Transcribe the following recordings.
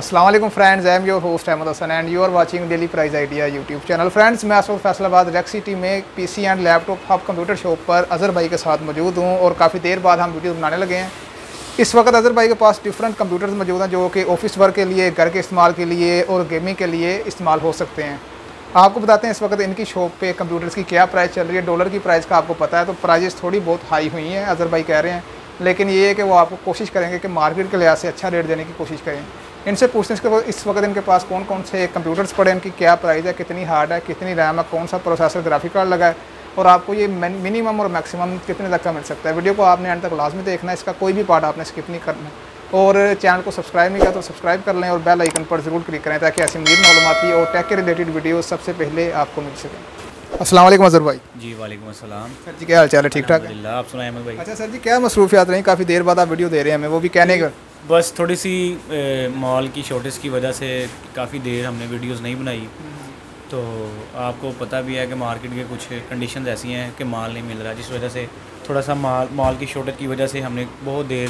Aslam friends I am your host Ahmed Hasan and you are watching daily price idea YouTube channel friends मैं असल फैसलाबाद रेक city में PC and laptop hub computer shop पर अजहर भाई के साथ मौजूद हूँ और काफ़ी देर बाद हम वीडियो बनाने लगे हैं। इस वक्त अजहर भाई के पास डिफरेंट कंप्यूटर्स मौजूद हैं जो कि ऑफ़िस वर्क के लिए, घर के इस्तेमाल के लिए और गेमिंग के लिए इस्तेमाल हो सकते हैं। आपको बताते हैं इस वक्त इनकी शॉप पे कंप्यूटर्स की क्या प्राइस चल रही है। डॉलर की प्राइस का आपको पता है तो प्राइजेस थोड़ी बहुत हाई हुई हैं अजहर भाई कह रहे हैं। लेकिन ये है कि वो आपको कोशिश करेंगे कि मार्केट के लिहाज से अच्छा रेट देने की कोशिश करें। इनसे पूछने हैं इसके इस वक्त इनके पास कौन कौन से कंप्यूटर्स पड़े इनकी क्या प्राइस है, कितनी हार्ड है, कितनी रैम है, कौन सा प्रोसेसर ग्राफिक कार्ड लगा है, और आपको ये मिनिमम और मैक्सिमम कितने तक का मिल सकता है। वीडियो को आपने एंड तक लाजमी देखना है, इसका कोई भी पार्ट आपने स्किप नहीं करना और चैनल को सब्सक्राइब नहीं किया तो सब्सक्राइब कर लें और बेल आइकन पर ज़रूर क्लिक करें ताकि ऐसी मजीद मालूमती और टैक के रिलेटेड वीडियो सबसे पहले आपको मिल सकें। असलम अजहर भाई। जी वालेकुम अस्सलाम। सर जी क्या हाल चाल है? ठीक ठाक आप सुनाए अहमद भाई। अच्छा सर जी क्या मसरूफियात रही? काफ़ी देर बाद आप वीडियो दे रहे हैं हमें वो भी कहने का। बस थोड़ी सी मॉल की शॉर्टेज की वजह से काफ़ी देर हमने वीडियोस नहीं बनाई। तो आपको पता भी है कि मार्केट के कुछ कंडीशन ऐसी हैं कि माल नहीं मिल रहा जिस वजह से थोड़ा सा माल माल की शॉर्टेज की वजह से हमने बहुत देर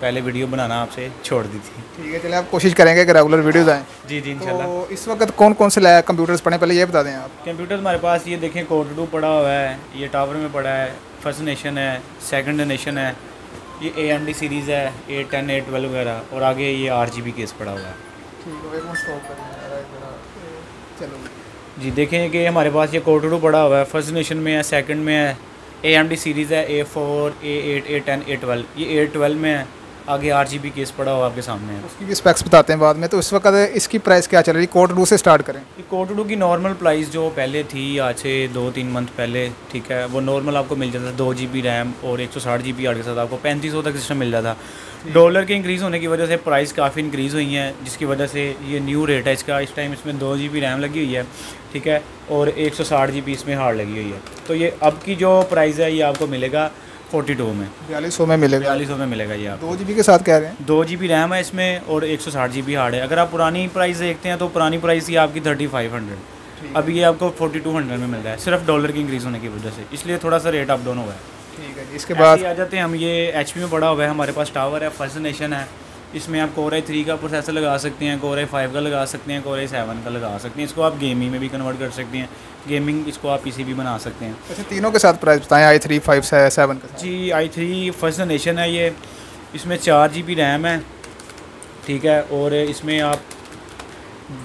पहले वीडियो बनाना आपसे छोड़ दी थी। ठीक है चलिए आप कोशिश करेंगे कि रेगुलर वीडियोज़ आएँ। जी जी इंशाल्लाह। तो इस वक्त कौन कौन से कंप्यूटर्स पड़े पहले ये बता दें आप। कंप्यूटर हमारे पास ये देखें कोड टू पड़ा हुआ है ये टावर में पड़ा है फ़र्स्ट नेशन है सेकंड नेशन है ये ए एम डी सीरीज़ है ए टेन ए ट्वेल्व वगैरह और आगे ये आर जी बी केस पड़ा हुआ है। चलो। जी देखें कि हमारे पास ये कोटडू पड़ा हुआ है फ़र्स्ट नेशन में है सेकेंड में है ए एम डी सीरीज़ है A four A eight A ten A twelve ये ए ट्वेल्व में है आगे आर जी बी केस पड़ा हुआ आपके सामने है। उसकी भी स्पेक्स बताते हैं बाद में तो इस वक्त इसकी प्राइस क्या चल रही है? रू से स्टार्ट करें। कोटडू की नॉर्मल प्राइस जो पहले थी आज से दो तीन मंथ पहले ठीक है वो नॉर्मल आपको मिल जाता था दो जी बी रैम और एक सौ साठ जी बी हार्ड के साथ आपको पैंतीस सौ तक सिस्टम मिल जाता था। डॉलर के इंक्रीज़ होने की वजह से प्राइस काफ़ी इंक्रीज़ हुई है जिसकी वजह से ये न्यू रेट है इसका इस टाइम इसमें दो जी बी रैम लगी हुई है ठीक है और एक सौ साठ जी बी इसमें हार्ड लगी हुई है। तो ये अब की जो प्राइस है ये आपको मिलेगा फोर्टी टू में। बयालीस सौ में मिलेगा। बयालीस सौ में मिलेगा ये आप दो जीबी के साथ कह रहे हैं? दो जी बी रैम है इसमें और एक सौ साठ जी बी हार्ड है। अगर आप पुरानी प्राइस देखते हैं तो पुरानी प्राइस ये आपकी थर्टी फाइव हंड्रेड। अभी ये आपको फोर्टी टू हंड्रेड में मिल रहा है सिर्फ़ डॉलर की इंक्रीज़ होने की वजह से। इसलिए थोड़ा सा रेट अप डाउन हुआ है। ठीक है इसके बाद आ जाते हैं हम ये एचपी में पड़ा हुआ है हमारे पास टावर है फ़र्स्ट नेशन है। इसमें आप कोर आई थ्री का प्रोसेसर लगा सकते हैं कोर आई फाइव का लगा सकते हैं कोर आई सेवन का लगा सकते हैं। इसको आप गेमिंग में भी कन्वर्ट कर सकते हैं। गेमिंग इसको आप पीसी भी बना सकते हैं। अच्छा तीनों के साथ प्राइस बताएँ आई थ्री फाइव सेवन के जी आई थ्री फ़र्स्ट जनरेशन है ये। इसमें चार जी बी रैम है ठीक है और इसमें आप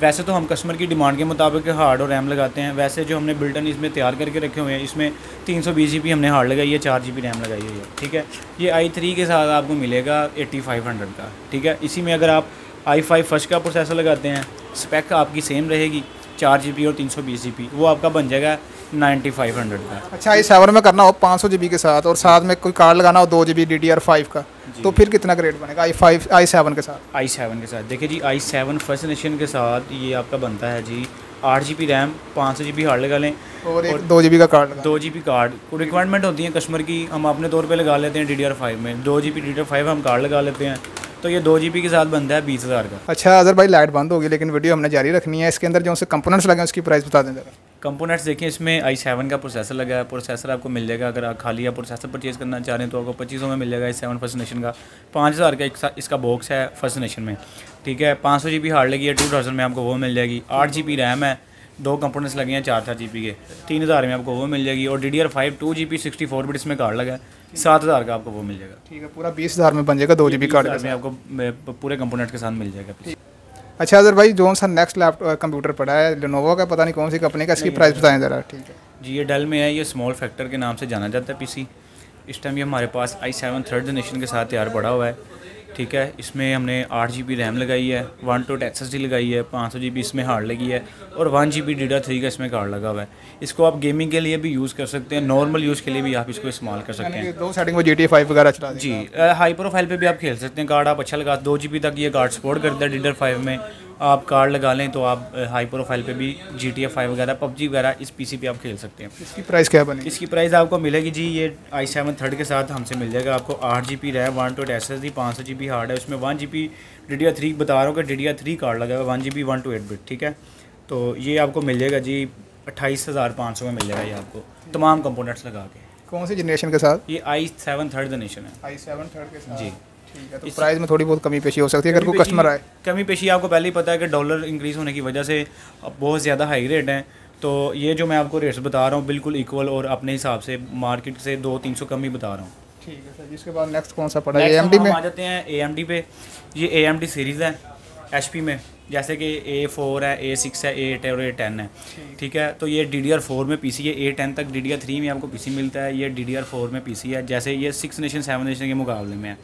वैसे तो हम कस्टमर की डिमांड के मुताबिक हार्ड और रैम लगाते हैं। वैसे जो हमने बिल्टन इसमें तैयार करके रखे हुए हैं इसमें तीन सौ बीस जी बी हमने हार्ड लगाई है चार जी बी रैम लगाई हुई है ठीक है। ये आई थ्री के साथ आपको मिलेगा एट्टी फाइव हंड्रेड का ठीक है। इसी में अगर आप आई फाइव फ़र्स्ट का प्रोसेसर लगाते हैं स्पेक आपकी सेम रहेगी। चार जी बी और तीन सौ बीस जी वो आपका बन जाएगा नाइन्टी फाइव हंड्रेड का। अच्छा आई सेवन में करना हो पाँच सौ जी बी के साथ और साथ में कोई कार्ड लगाना हो दो G B D D R five का तो फिर कितना रेट बनेगा? आई फाइव आई सेवन के साथ? आई सेवन के साथ। देखिए जी आई सेवन फ़र्स्ट नेशन के साथ ये आपका बनता है जी। आठ जी बी रैम पाँच सौ जी बी हार्ड लगा लें। और एक दो जी बी का कार्ड दो जी बी कार्ड रिक्वायरमेंट होती है कस्टमर की हम अपने तौर पे लगा लेते हैं डी डी आर फाइव में। दो G B D D R five हम कार्ड लगा लेते हैं। तो ये दो जी के साथ बनता है बीस हज़ार का। अच्छा अगर भाई लाइट बंद होगी लेकिन वीडियो हमने जारी रखनी है। इसके अंदर जो से कंपोनेंट्स लगे हैं उसकी प्राइस बता दें कंपोनेंट्स देखिए इसमें आई सेवन का प्रोसेसर लगा है। प्रोसेसर आपको मिल जाएगा अगर आप खाली या प्रोसेसर परचेज़ करना चाह रहे हैं तो आपको पच्चीस में मिल जाएगा आई सेवन फ़र्स्ट नेशन का। पाँच हज़ार का इसका बॉक्स है फ़र्स्ट नेशन में। ठीक है पाँच सौ जी बी हार्ड लगी है टू थाउज़ेंड में आपको वो मिल जाएगी। आठ जी बी रैम है दो कंपोनेंट्स लगे हैं चार चार जी बी के। तीन हज़ार में आपको वो मिल जाएगी। और D D R five two G B sixty four bit इसमें कार्ड लगा है। सात हज़ार का आपको वो मिल जाएगा। ठीक है पूरा बीस हज़ार में बन जाएगा दो जी बी कार्ड में आपको पूरे कंपोनेंट के साथ मिल जाएगा। अच्छा अगर भाई जो सा नेक्स्ट लैपटॉप कंप्यूटर पड़ा है लेनोवो का पता नहीं कौन सी कंपनी का इसकी प्राइस बताएँ ज़रा ठीक है। जी ये डेल में है ये स्मॉल फैक्टर के नाम से जाना जाता है पीसी इस टाइम ये हमारे पास आई सेवन थर्ड जनरेशन के साथ तैयार पड़ा हुआ है। ठीक है इसमें हमने आठ जी बी रैम लगाई है वन टू एस डी लगाई है पाँच सौ जी बी इसमें हार्ड लगी है और वन जी बी डीडा थ्री का इसमें कार्ड लगा हुआ है। इसको आप गेमिंग के लिए भी यूज़ कर सकते हैं नॉर्मल यूज़ के लिए भी आप इसको इस्तेमाल कर सकते हैं। दो सेटिंग में जी टी फाइव वगैरह चला जी हाई प्रोफ़ाइल पर भी आप खेल सकते हैं कार्ड आप अच्छा लगा दो जी बी तक ये कार्ड सपोर्ट करता है डीडर फाइव में। आप कार्ड लगा लें तो आप हाई प्रोफ़ाइल पे भी जी टी फाइव वगैरह पबजी वगैरह इस पीसी पे आप खेल सकते हैं। इसकी प्राइस क्या बनेगी? इसकी प्राइस आपको मिलेगी जी ये आई सेवन थर्ड के साथ हमसे मिल जाएगा। आपको आठ G P RAM one two eight S S D पाँच सौ जी बी हार्ड है। उसमें one G P D D three बता रहा हूँ कि डी डी थ्री कार्ड लगा हुआ one G B one two eight bit ठीक है? तो ये आपको मिल जाएगा जी अट्ठाईस हज़ार पाँच सौ में मिल जाएगा ये आपको तमाम कंपोनेंट्स लगा के। कौन सी जनरेशन के साथ? ये आई सेवन थर्ड जनरेशन है। आई सेवन थर्ड के साथ। जी। ठीक है तो प्राइस में थोड़ी बहुत कमी पेशी हो सकती है अगर कोई कस्टमर आए। कमी पेशी आपको पहले ही पता है कि डॉलर इंक्रीज़ होने की वजह से बहुत ज़्यादा हाई रेट हैं। तो ये जो मैं आपको रेट्स बता रहा हूँ बिल्कुल इक्वल और अपने हिसाब से मार्केट से दो तीन सौ कम ही बता रहा हूँ। ठीक है सर जिसके बाद नेक्स्ट कौन सा पड़ा? है एम में? आ जाते हैं ए एम डी पे। ये ए एम सीरीज़ है एच पी में जैसे कि ए फोर है ए सिक्स है ए एट है और ए टेन है। ठीक। है तो ये डी डी आर फोर में पी सी है ए टेन तक डी डी आर थ्री में आपको पी सी मिलता है ये डी डी आर फोर में पी सी है। जैसे ये सिक्स नेशन सेवन नेशन के मुकाबले में है।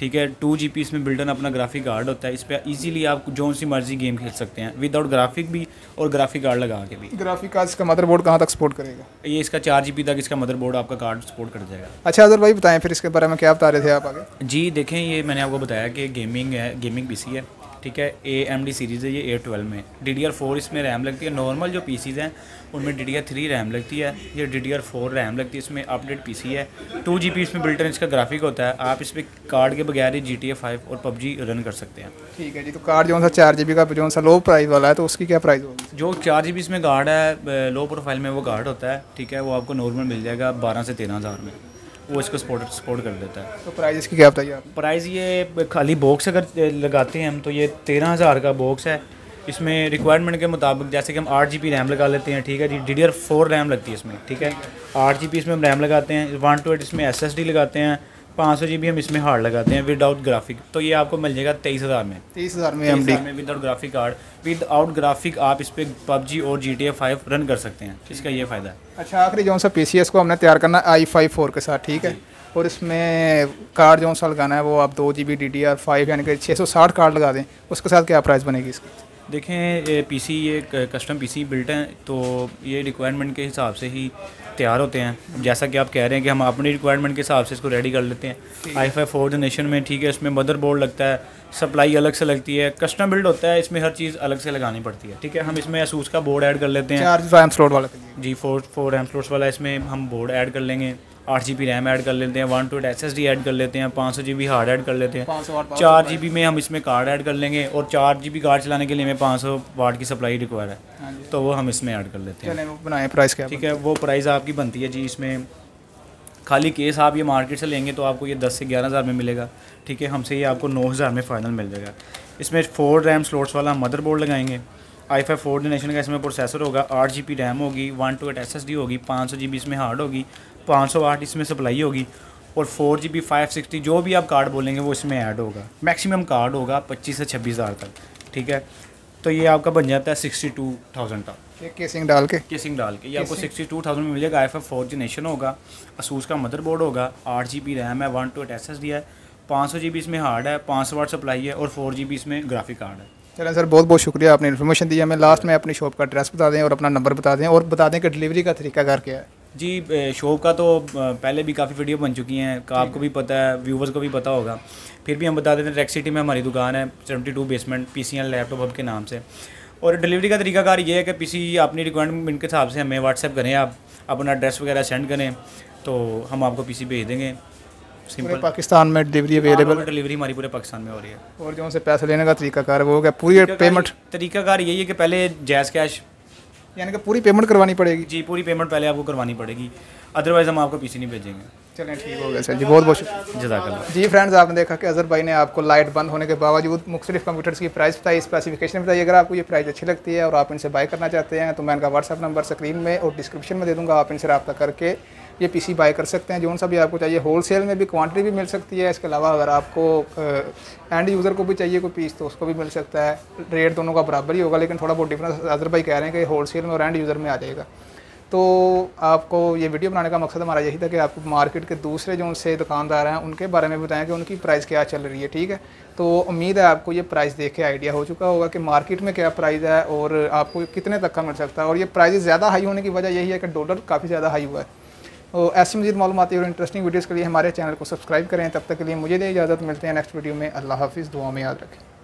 ठीक है टू जी पी इसमें बिल्डन अपना ग्राफिक कार्ड होता है इस पर ईजिली आप जो सी मर्ज़ी गेम खेल सकते हैं विदाउट ग्राफिक भी और ग्राफिक कार्ड लगा के भी। ग्राफिक कार्ड इसका मदरबोर्ड कहाँ तक सपोर्ट करेगा? ये इसका चार जी तक इसका मदरबोर्ड आपका कार्ड सपोर्ट कर जाएगा। अच्छा अजर भाई बताएँ फिर इसके बारे में क्या बता रहे थे आप आगे? जी देखें ये मैंने आपको बताया कि गेमिंग है गेमिंग पीसी है। ठीक है ए एम डी सीरीज़ है ये ए ट्वेल्व में। डी डी आर फोर इसमें रैम लगती है। नॉर्मल जो पी सीज़ हैं उनमें D D R three RAM लगती है। ये D D R four RAM लगती है इसमें अपडेट पी सी है। टू जी पी इसमें बिल्टन इसका ग्राफिक होता है। आप इस पर कार्ड के बगैर ही जी टी ए फाइव और पबजी रन कर सकते हैं। ठीक है जी तो कार्ड जो सा चार जी बी का जो सा लो प्राइस वाला है तो उसकी क्या प्राइस होगी? जो चार जी बी इसमें गार्ड है लो प्रोफ़ाइल में वो गार्ड होता है। ठीक है वो आपको नॉर्मल मिल जाएगा बारह से तेरह हज़ार में। वो इसको सपोर्ट सपोर्ट कर देता है। तो प्राइस इसकी क्या बताइए आप प्राइस ये खाली बॉक्स अगर लगाते हैं हम तो ये तेरह हज़ार का बॉक्स है। इसमें रिक्वायरमेंट के मुताबिक जैसे कि हम आठ जी रैम लगा लेते हैं ठीक है जी? D D R four RAM लगती है इसमें ठीक है? आठ जी इसमें हम रैम लगाते हैं वन टू एट इसमें एस एस डी लगाते हैं पाँच सौ जी बी हम इसमें हार्ड लगाते हैं विदाउट ग्राफिक तो ये आपको मिल जाएगा तेईस हज़ार में। तेईस हज़ार में एम डी में without graphic card without graphic आप इस पर पबजी और G T A five run कर सकते हैं। इसका ये फ़ायदा है। अच्छा आखिरी जो सा पी सी एस को हमने तैयार करना आई फाइव फोर के साथ ठीक है? और इसमें कार्ड जो सा लगाना है वो आप दो G B D D R five यानी कि छः सौ साठ कार्ड लगा दें उसके साथ क्या प्राइस बनेगी इसकी? देखें पीसी ये कस्टम पीसी बिल्ट हैं तो ये रिक्वायरमेंट के हिसाब से ही तैयार होते हैं। जैसा कि आप कह रहे हैं कि हम अपनी रिक्वायरमेंट के हिसाब से इसको रेडी कर लेते हैं। आई फाई फोर जनरेशन में ठीक है इसमें मदर बोर्ड लगता है सप्लाई अलग से लगती है कस्टम बिल्ड होता है इसमें हर चीज़ अलग से लगानी पड़ती है ठीक है। हम इसमें असूस का बोर्ड ऐड कर लेते हैं। चार रैम स्लॉट वाला G four four RAM slots वाला इसमें हम बोर्ड ऐड कर लेंगे। आठ जी बी रैम ऐड कर लेते हैं one two S S D add कर लेते हैं पाँच सौ जी बी हार्ड ऐड कर लेते हैं। चार जी बी में हम इसमें कार्ड ऐड कर लेंगे और चार जी बी कार्ड चलाने के लिए हमें पाँच सौ वाट की सप्लाई रिक्वायर है। तो वो हम इसमें ऐड कर लेते हैं। बनाए प्राइस क्या ठीक है वो प्राइस आपकी बनती है जी इसमें। खाली केस आप ये मार्केट से लेंगे तो आपको ये दस से ग्यारह हज़ार में मिलेगा। ठीक है हमसे ये आपको नौ हज़ार में फ़ाइनल मिल जाएगा। इसमें फोर रैम स्लोट्स वाला मदर बोर्ड लगाएँगे। आई फाइव फोर जनरेशन का इसमें प्रोसेसर होगा आठ जी बी रैम होगी one two eight S S D होगी पाँच सौ जी बी इसमें हार्ड होगी। पाँच सौ आठ इसमें सप्लाई होगी और four G B five sixty जो भी आप कार्ड बोलेंगे वो इसमें ऐड होगा। मैक्सिमम कार्ड होगा पच्चीस से छब्बीस हज़ार तक ठीक है? तो ये आपका बन जाता है सिक्सटी टू थाउज़ेंड का। केसिंग डाल के? केसिंग डाल के। ये आपको सिक्सटी टू थाउज़ेंड में मिल जाएगा। आई फाइव फोर जनरेशन होगा। असूस का मदरबोर्ड होगा। आठ जी बी रैम है one two eight S S D है। पाँच सौ जी बी इसमें हार्ड है पाँच सौ वाट सप्लाई है और फोर जी बी इसमें ग्राफिक कार्ड है। चलें सर बहुत बहुत शुक्रिया आपने इन्फॉर्मेशन दी हमें लास्ट में अपनी शॉप का एड्रेस बता दें और अपना नंबर बता दें और बता दें कि डिलीवरी का तरीका कर क्या है। जी शॉप का तो पहले भी काफ़ी वीडियो बन चुकी हैं। आपको भी पता है व्यूवर्स को भी पता होगा। फिर भी हम बता देते हैं रेक सिटी में हमारी दुकान है seventy two basement P C L laptop hub के नाम से। और डिलीवरी का तरीकाकार ये है कि पी सी अपनी रिक्वायरमेंट के हिसाब से हमें व्हाट्सएप करें आप अपना एड्रेस वगैरह सेंड करें तो हम आपको पी सी भेज देंगे। सिंपल पाकिस्तान में डिलीवरी अवेलेबल डिलीवरी हमारी पूरे पाकिस्तान में हो रही है। और जो उनसे पैसे लेने का तरीका कार वो क्या पूरी पेमेंट तरीकाकार यही है कि पहले जैज़ कैश यानी कि पूरी पेमेंट करवानी पड़ेगी? जी पूरी पेमेंट पहले आपको करवानी पड़ेगी। अदरवाइज़ हम आपको पीसी नहीं भेजेंगे। चलें ठीक हो गया सर जी बहुत बहुत शुक्रिया। जजाकल्ला। जी फ्रेंड्स आपने देखा कि अजहर भाई ने आपको लाइट बंद होने के बावजूद मुख्तलिफ़ कंप्यूटर्स की प्राइस बताई स्पेसिफिकेशन बताई। अगर आपको ये प्राइस अच्छी लगती है और आप इनसे बाय करना चाहते हैं तो मैं इनका व्हाट्सअप नंबर स्क्रीन में और डिस्क्रिप्शन में दे दूँगा। आप इनसे रब्ता करके ये पीसी बाय कर सकते हैं, जो सा भी आपको चाहिए। होल सेल में भी क्वान्टिटी भी मिल सकती है। इसके अलावा अगर आपको एंड यूज़र को भी चाहिए कोई पीस तो उसको भी मिल सकता है। रेट दोनों का बराबर ही होगा, लेकिन थोड़ा बहुत डिफरेंस अजहर भाई कह रहे हैं कि होल सेल में और एंड यूज़र में आ जाएगा। तो आपको ये वीडियो बनाने का मकसद हमारा यही था कि आपको मार्केट के दूसरे जो उनसे दुकानदार हैं, उनके बारे में बताएँ कि उनकी प्राइस क्या चल रही है, ठीक है? तो उम्मीद है आपको ये प्राइस देख के आइडिया हो चुका होगा कि मार्केट में क्या प्राइस है और आपको कितने तक का मिल सकता है। और ये प्राइस ज़्यादा हाई होने की वजह यही है कि डॉलर काफ़ी ज़्यादा हाई हुआ है। तो ऐसी मजीद मालूम और इंटरेस्टिंग वीडियोज़ के लिए हमारे चैनल को सब्सक्राइब करें। तब तक के लिए मुझे दे इजाज़त। मिलते हैं नेक्स्ट वीडियो में। अल्लाह हाफिज़। दुआ में याद रखें।